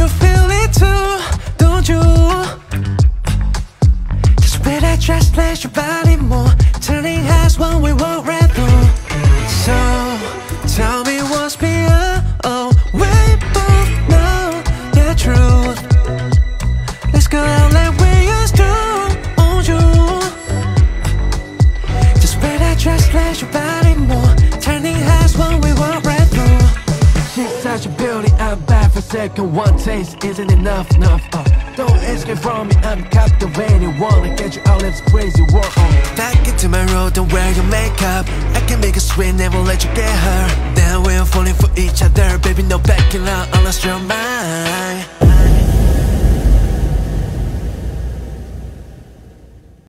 You feel it too, don't you? Just when I just flash your body more. Turning heads when we walk right through. So, tell me what's beyond Oh, we both know the truth. Let's go out like we used to, won't you? Just when I just flash your body more. Turning heads when we walk right through. She's such a beauty second One taste isn't enough, enough uh, Don't escape from me, I'm captivating Wanna get you out, let's crazy work on me Back into my road, don't wear your makeup. I can make it sweet, never let you get hurt. Then we're falling for each other Baby, no backing out unless you're mine